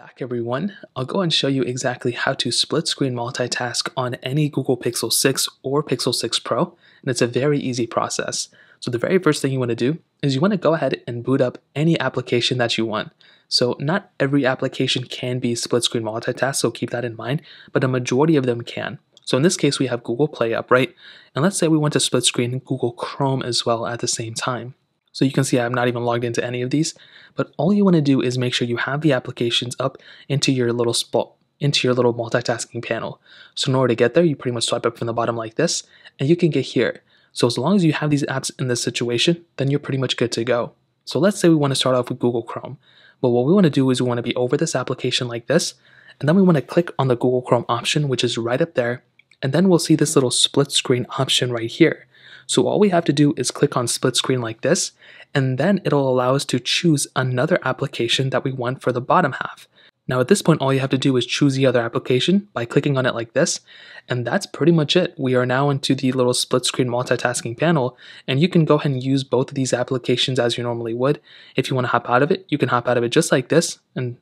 back everyone. I'll go and show you exactly how to split screen multitask on any Google Pixel 6 or Pixel 6 Pro, and it's a very easy process. So the very first thing you want to do is you want to go ahead and boot up any application that you want. So not every application can be split screen multitask, so keep that in mind, but a majority of them can. So in this case, we have Google Play up, right? And let's say we want to split screen Google Chrome as well at the same time. So you can see I'm not even logged into any of these, but all you want to do is make sure you have the applications up into your little spot into your little multitasking panel. So in order to get there, you pretty much swipe up from the bottom like this, and you can get here. So as long as you have these apps in this situation, then you're pretty much good to go. So let's say we want to start off with Google Chrome. Well, what we want to do is we want to be over this application like this, and then we want to click on the Google Chrome option, which is right up there, and then we'll see this little split screen option right here. So all we have to do is click on split screen like this, and then it'll allow us to choose another application that we want for the bottom half. Now at this point, all you have to do is choose the other application by clicking on it like this, and that's pretty much it. We are now into the little split screen multitasking panel, and you can go ahead and use both of these applications as you normally would. If you want to hop out of it, you can hop out of it just like this, and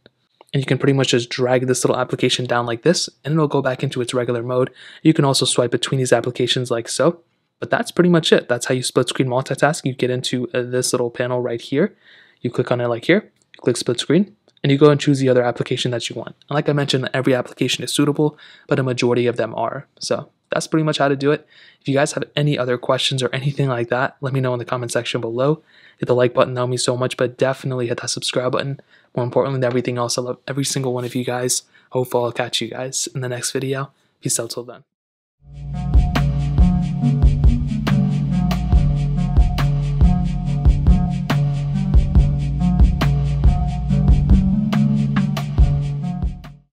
and you can pretty much just drag this little application down like this, and it'll go back into its regular mode. You can also swipe between these applications like so, but that's pretty much it. That's how you split screen multitask. You get into uh, this little panel right here. You click on it like here, you click split screen, and you go and choose the other application that you want. And like I mentioned, every application is suitable, but a majority of them are. So that's pretty much how to do it. If you guys have any other questions or anything like that, let me know in the comment section below. Hit the like button, that would mean so much, but definitely hit that subscribe button. More importantly than everything else, I love every single one of you guys. Hopefully I'll catch you guys in the next video. Peace out till then.